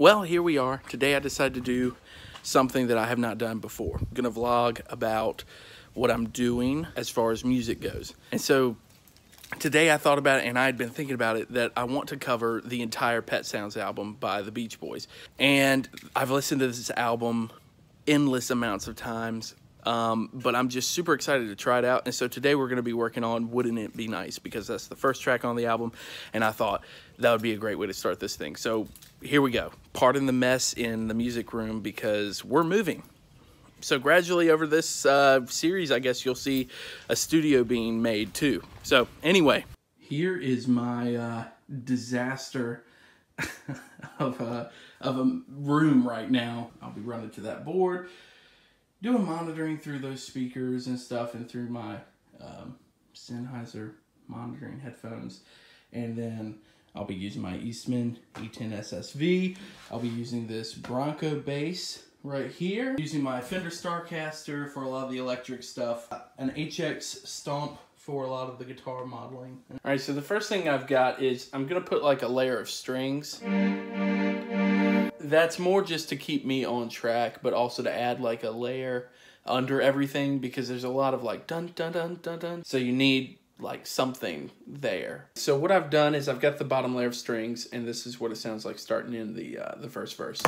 Well, here we are. Today I decided to do something that I have not done before. I'm gonna vlog about what I'm doing as far as music goes. And so today I thought about it and I had been thinking about it that I want to cover the entire Pet Sounds album by the Beach Boys. And I've listened to this album endless amounts of times. Um, but I'm just super excited to try it out. And so today we're going to be working on Wouldn't It Be Nice because that's the first track on the album. And I thought that would be a great way to start this thing. So here we go. Pardon the mess in the music room because we're moving. So gradually over this uh, series, I guess you'll see a studio being made too. So anyway, here is my uh, disaster of, a, of a room right now. I'll be running to that board doing monitoring through those speakers and stuff and through my um, Sennheiser monitoring headphones. And then I'll be using my Eastman E10 SSV. I'll be using this Bronco bass right here. Using my Fender Starcaster for a lot of the electric stuff. An HX Stomp for a lot of the guitar modeling. All right, so the first thing I've got is I'm gonna put like a layer of strings that's more just to keep me on track, but also to add like a layer under everything because there's a lot of like dun dun dun dun dun. So you need like something there. So what I've done is I've got the bottom layer of strings and this is what it sounds like starting in the uh, the first verse.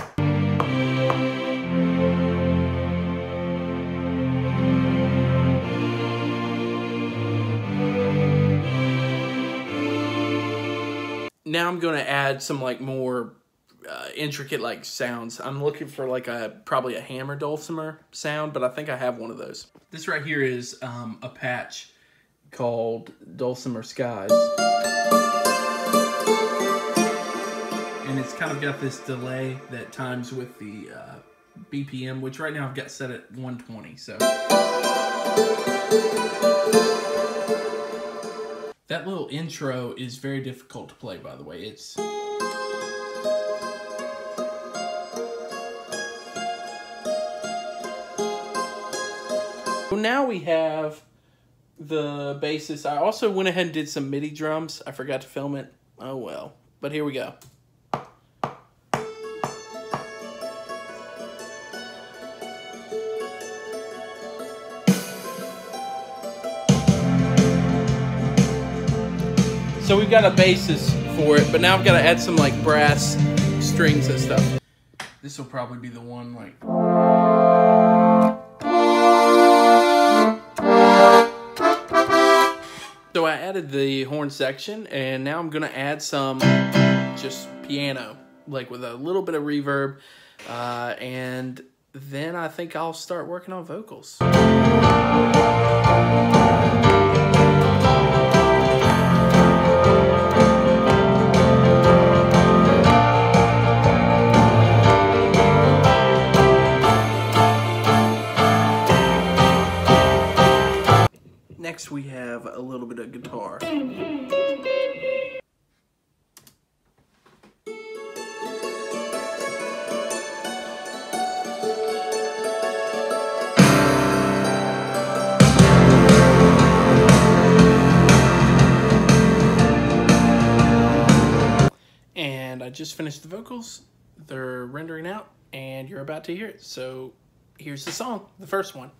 Now I'm going to add some like more uh, intricate like sounds. I'm looking for like a probably a hammer dulcimer sound, but I think I have one of those. This right here is um, a patch called Dulcimer Skies. And it's kind of got this delay that times with the uh, BPM, which right now I've got set at 120. So that little intro is very difficult to play, by the way. It's now we have the basis. I also went ahead and did some MIDI drums. I forgot to film it. Oh well. But here we go. So we've got a basis for it, but now I've got to add some like brass strings and stuff. This will probably be the one like... added the horn section and now I'm gonna add some just piano, like with a little bit of reverb. Uh, and then I think I'll start working on vocals. I just finished the vocals. They're rendering out and you're about to hear it. So here's the song, the first one.